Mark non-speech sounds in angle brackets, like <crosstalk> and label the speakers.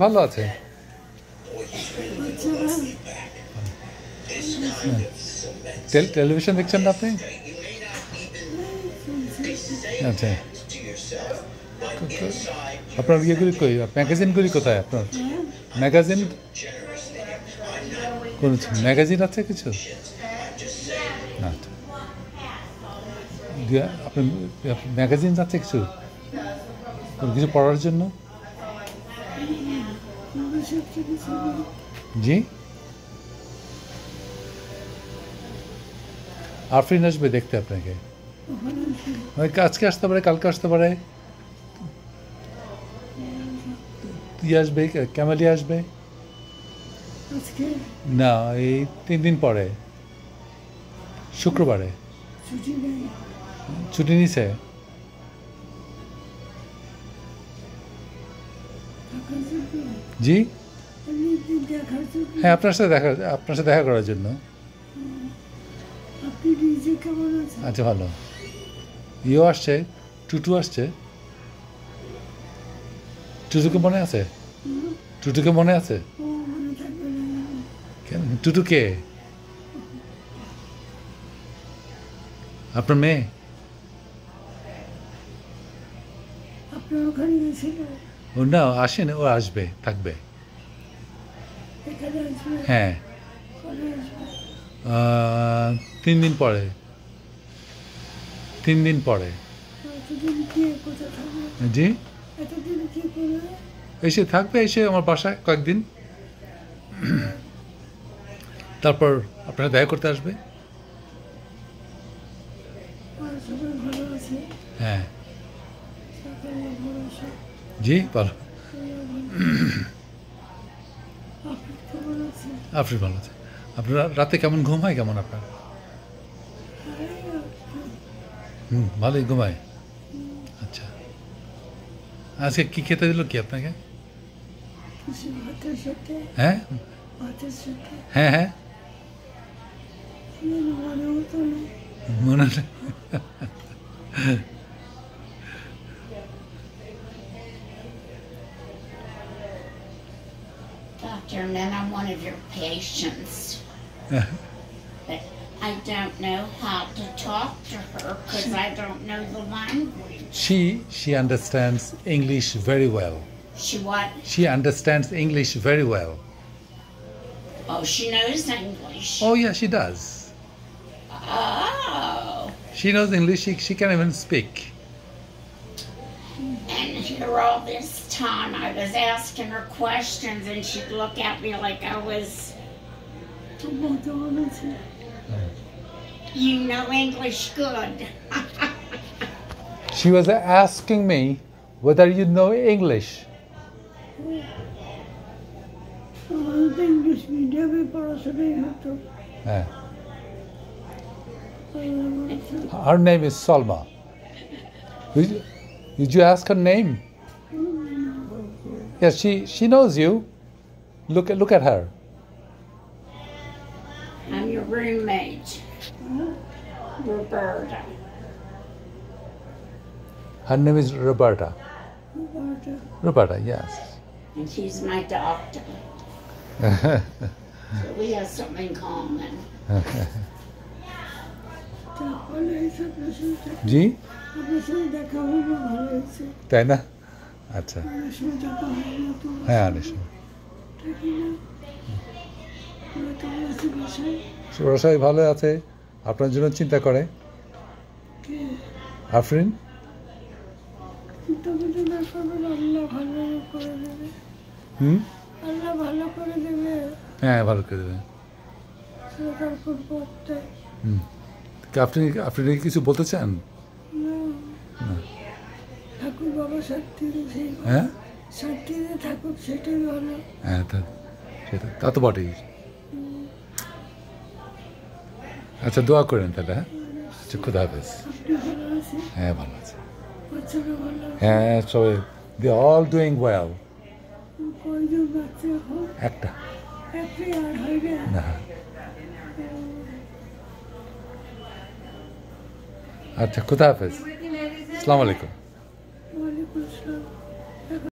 Speaker 1: ভালো আছে? টেল- টেলিভিশন দেখছেন না আপনি? আচ্ছা। আপনার ইয়েগুলি কই? ম্যাগাজিনগুলি কোথায় আপনার? ম্যাগাজিন? কোন ম্যাগাজিন আছে কিছু? না। আপনার ম্যাগাজিন আছে কিছু? কিছু পড়ার জন্য? জি? আফরিন আসবে দেখতে আপনাকে। আজকে আসতে পারে কালকে আসতে পারে। ইয়ে আসবে ক্যামেলি আসবে। না এই তিন দিন পরে। শুক্রবারে।
Speaker 2: ছুটি
Speaker 1: নিছে? জি? হ্যাঁ আপনার সাথে দেখা আপনার সাথে দেখা করার জন্য। আচ্ছা ভালো। ইও আসছে টুটু আসছে। টুটুকে মনে আছে? টুটুকে মনে আছে? কেন? টুটু কে? আপনার মেয়ে?
Speaker 2: আপনার ওখানে গেছিল?
Speaker 1: ও, না আসেন, ও আসবে, থাকবে। হ্যাঁ। তিন দিন পরে। তিন দিন পরে। জি? এসে থাকবে, এসে আমার বাসায় কয়েকদিন। তারপর আপনারা দেখা করতে আসবে। হ্যাঁ।
Speaker 2: সকালে ভালো আছে
Speaker 1: জি বলো
Speaker 2: আপনি কেমন আছে
Speaker 1: আপনি ভালো আছে আপনার রাতে কেমন ঘুম হয় কেমন আপনার হুম ভালোই ঘুমায় আচ্ছা আজকে কি খেতে দিল কি আপনাকে
Speaker 2: কিছু ভাতের সাথে
Speaker 1: হ্যাঁ
Speaker 2: ভাতের সাথে
Speaker 1: হ্যাঁ হ্যাঁ
Speaker 2: কি যেন মনে
Speaker 3: Doctor, and then I'm one of your patients. Uh-huh. but I don't know how to talk to her because I don't know the language.
Speaker 1: she she understands English very well.
Speaker 3: She what?
Speaker 1: She understands English very well.
Speaker 3: Oh, she knows English.
Speaker 1: Oh yeah, she does.
Speaker 3: Oh.
Speaker 1: She knows English. She, she can even speak
Speaker 3: her all this time. I was asking her questions and she'd look at me like I was,
Speaker 2: oh my God,
Speaker 3: you know English good. <laughs>
Speaker 1: she was asking me whether you know English.
Speaker 2: Yeah. Uh,
Speaker 1: her name is Salma. Did you ask her name? Yes, she, she knows you. Look at look at her.
Speaker 3: I'm your roommate, Roberta.
Speaker 1: Her name is Roberta.
Speaker 2: বারোটা
Speaker 1: Roberta, yes.
Speaker 3: And she's my doctor. So we have something in common.
Speaker 2: তা ভালো হয়েছে আপনার সাথে
Speaker 1: জি
Speaker 2: আপনার সাথে দেখা হলো ভালো হয়েছে
Speaker 1: তাই না আচ্ছা।
Speaker 2: অনেক সময় হয় বাসায়
Speaker 1: ওরা সবাই ভালো আছে? আপনার জন্য চিন্তা করে। আফরিন? হুম?
Speaker 2: আল্লাহ ভালো করে দেবে।
Speaker 1: হ্যাঁ ভালো করে আপনি আপনি কিছু বলতে চান? হ্যাঁ? হ্যাঁ তা সেটা তা তো বটেই। আচ্ছা দোয়া করেন তাহলে হ্যাঁ? আচ্ছা খুদা হাফেজ। হ্যাঁ ভালো আছে। হ্যাঁ সবাই দে অল ডুইং ওয়েল একটা।
Speaker 2: না।
Speaker 1: আচ্ছা খুদা হাফেজ। আসসালামু আলাইকুম।